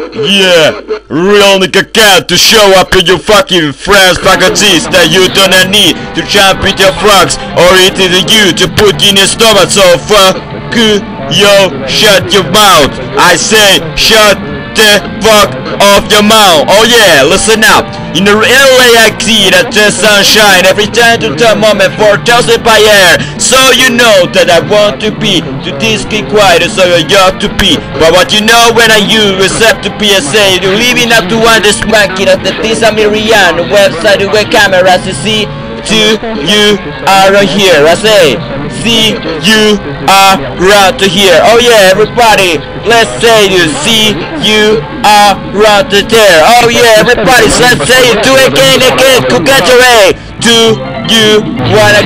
Yeah, real nigga cat to show up in your fucking friends faculties that you don't need to jump with your frogs or it is you to put in your stomach so fuck you, yo shut your mouth. I say shut the fuck off your mouth. Oh yeah, listen up. In the LAXE that the sunshine every time to the moment for thousand by air. So you know that I want to be to this kid quiet so you ought to be. But what you know when I use accept to PSA you leaving up to one this monkey at the Miriam website with cameras to see to you are here. I say see you are right here. Oh yeah, everybody, let's say you see you are right there. Oh yeah, everybody, let's say it. Do it again, again. Congratulate. Do you wanna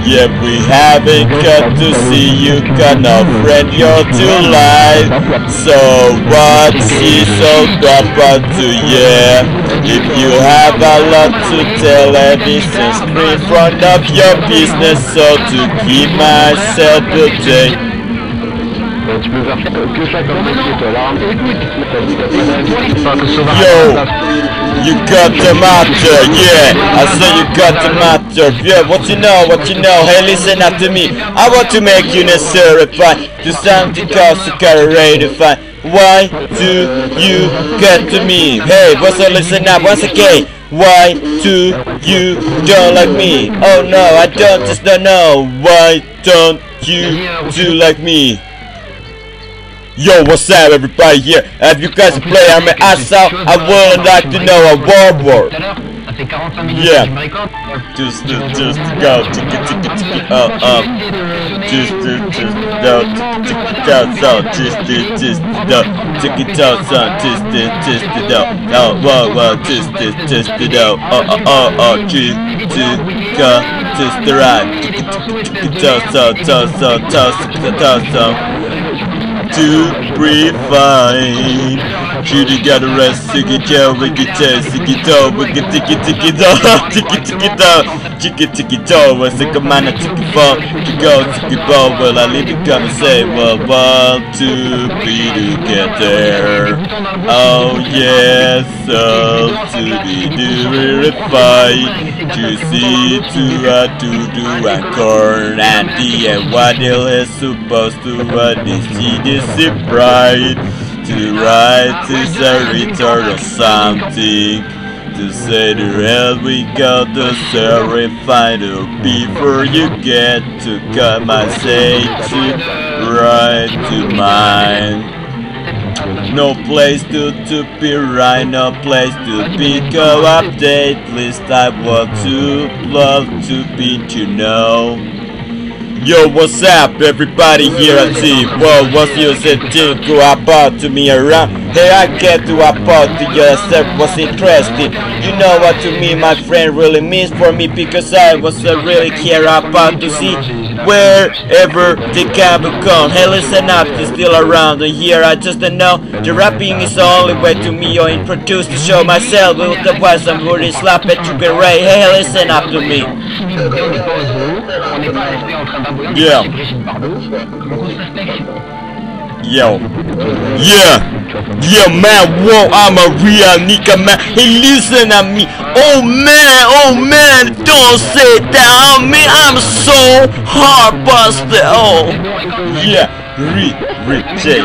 Yeah, we haven't got to see you, got no friend, you're too light. So what's he so proper to yeah? If you have a lot to tell, everything screen front of your business, so to keep myself today. Tu peux faire que ça comme ça, toi là. Yo, you got the matter, yeah. I say you got the matter, yeah. What you know, what you know. Hey, listen up to me. I want to make you necessary fine. To something cause to carry to fine. Why do you get to me? Hey, what's up? Listen up once again. Why do you don't like me? Oh no, I don't just don't know. Why don't you do like me? Yo, what's up everybody here? Have you guys play I'm an assault? I would like to know a war war. Yeah. Just, just, just go, tick tick tick uh, um, just, just, just, no, tick out, so, just, just, just, no, tick out, son, just, just, just, no, no, whoa, whoa, just, just, just, no, oh, oh, oh, oh, just, just, go, just the right, tick tick it out, so, so, so, so, so, so, so, to breathe fine. Shooting got a rest, get tick it, tick it, oh, tick it, tick it, oh, tick it, tick it, oh, we're sick of man, tick it, phone, to go, tick it, oh, well, I leave it, come and say, well, want to be to get there. Oh, yes, so to be verify, to see, to, uh, to do, and corn, and the, and what is supposed to, uh, this, this is bright to write is a return of something. To say the hell we got the certified before you get to come I say to right to mine. No place to, to be right, no place to pick up update list I want to love to be to know Yo, what's up, everybody here at T? Well, what's your setting to about to me around? Hey, I get to about to yourself was interesting. You know what to me, my friend, really means for me because I was uh, really care about to see wherever the can become. Hey, listen up, they're still around and here I just don't know. The rapping is the only way to me or introduce to show myself with the voice I'm really slap it to get right. Hey, listen up to me. Yeah. Yo. Yeah. Yeah, man, whoa, I'm a real nigga, man. Hey, listen at me. Oh, man, oh, man, don't say that on me. I'm so hard busted. Oh. Yeah, Rick J.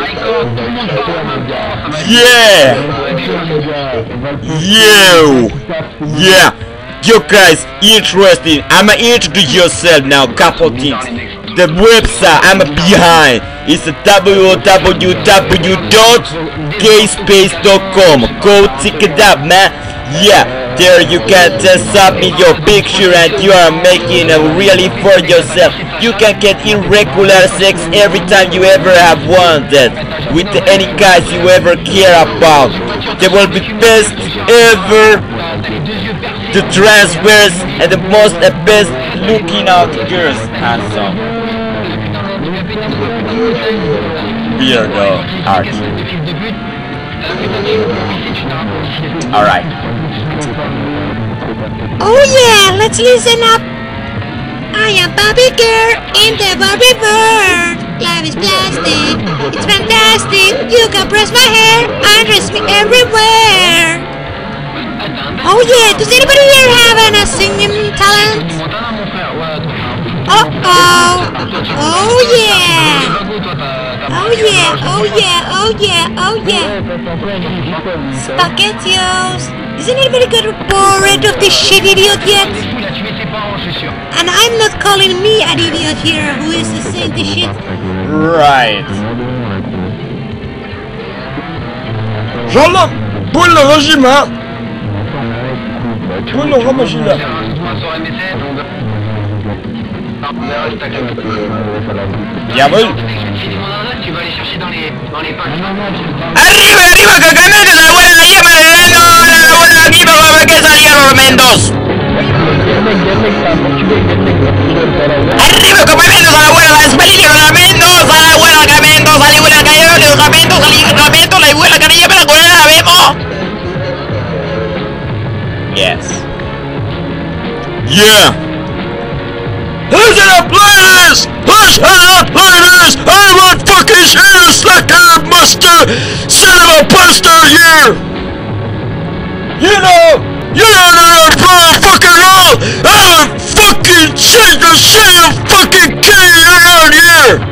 Yeah. Yo. Yeah. You guys, interesting. I'ma introduce yourself now. Couple things. The website I'm behind is www.gayspace.com. Go check it out, man. Yeah, there you can just submit your picture and you are making a really for yourself. You can get irregular sex every time you ever have wanted with any guys you ever care about. They will be best ever the transfers and the most best looking out girls and so weirdo art alright Oh yeah, let's listen up. I am Barbie girl in the Barbie world. Life is plastic, it's fantastic. You can brush my hair and dress me everywhere. Oh yeah, does anybody here have a singing talent? Uh oh. Oh yeah. Oh yeah, oh yeah, oh yeah, oh yeah. Spaghettios. Isn't anybody got bored of this shit idiot yet? And I'm not calling me an idiot here who is saying this shit. Right. Do zima! Płynno do maszyna! Diabol. tu vas aller chercher dans les, dans les. Non, non, non, arriba, arriba, Cacamete, la buena la llama, le dando la buena aquí, para que salía los. Arriba, a la espalilla, la a la buena, la buena, a la buena, la buena, la buena, la vemos. Yes. Yeah. Listen up, ladies! Listen up, ladies! I want fucking shit sucker muster son of a buster here! You know, you know that I'm fucking roll! I'm fucking shit of fucking king around here!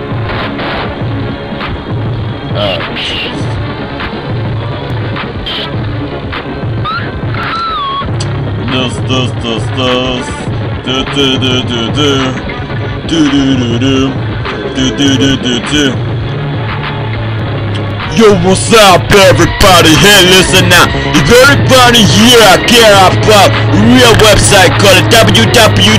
Dus, dus, dus, dus. Du, du, du. Du, du, du, du. Du, du, du, du, du. Yo, what's up, everybody? Hey, listen now. If everybody here care about real website called www.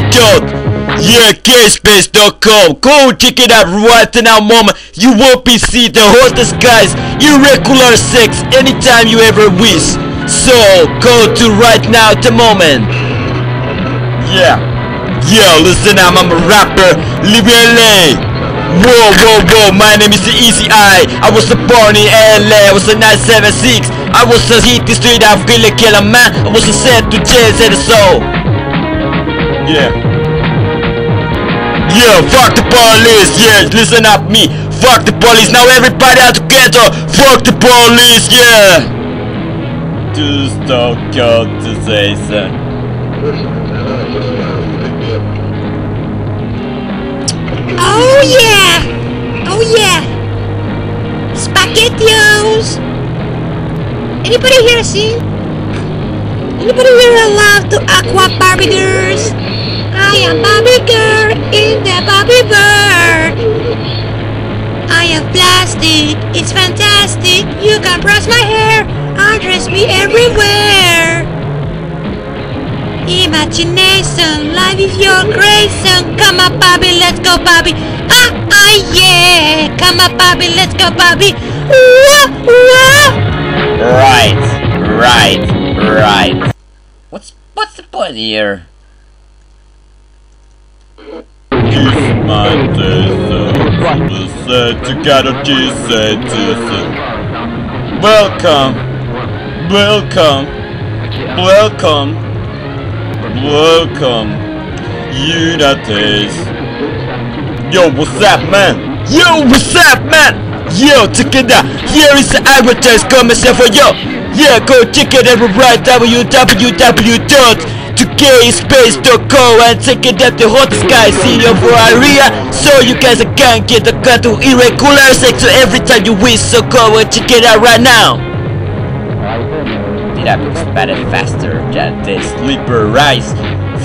Yeah, www.yeahkspace.com, go check it out right now, moment. You won't be see the hottest guys, irregular sex anytime you ever wish. So go to right now, the moment. Yeah. Yo, listen, I'm, I'm a rapper, LA. Whoa, whoa, whoa, my name is the Easy Eye. I was born in LA, I was a 976. I was a hit the street, I feel like killer man. I was a set to jail, said so. Yeah. Yeah, fuck the police, yeah, listen up me. Fuck the police, now everybody out together. Fuck the police, yeah. To God to say Anybody here sing? Anybody here allowed to aqua Barbie? I am Barbie girl in the Barbie world. I am plastic, it's fantastic. You can brush my hair and dress me everywhere. Imagination, life is your creation. Come on, Bobby, let's go, Bobby. Ah, ah, yeah. Come on, Bobby, let's go, Bobby. Wah, wah. Right, right, right. What's what's the point here? Kiss my desert, said to get a kiss uh, and Welcome, welcome, welcome, welcome, United. Yo, what's up, man? Yo, what's up, man? Yo, out. Here is the advertise commercial for yo. Yeah, go check it out right www.2kspace.co and check it out the hottest guys in your area so you guys can get a cut to irregular sex every time you wish so go and check it out right now. It happens better faster than the sleeper rise.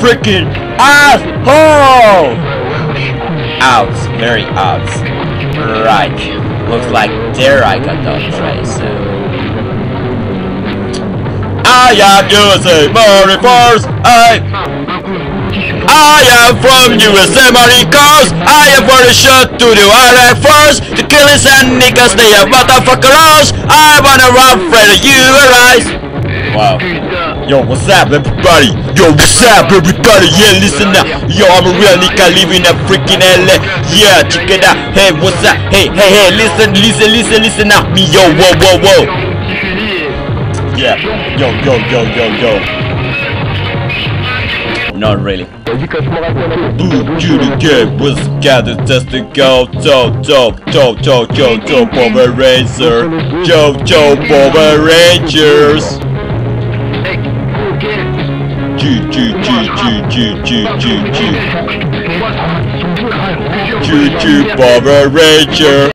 Freaking asshole! Out, very out. Right. Looks like there I got the trace. I am USA Marine Force. I I am from USA Marine Corps. I am the shot to the Air Force. The killers and niggas they are motherfuckers. I wanna run for the US. Wow. Yo, what's up, everybody? Yo, what's up, everybody? Yeah, listen now. Yo, I'm a real nigga living in a freaking LA. Yeah, check it out. Hey, what's up? Hey, hey, hey, listen, listen, listen, listen up me. Yo, whoa, whoa, whoa. Yeah, yo, yo, yo, yo, yo. not really. The game was gathered just to go, Joe, Joe, Joe, Joe, Joe, Joe, Power Ranger, Joe, Joe, Power Rangers. Choo, choo, Power Ranger.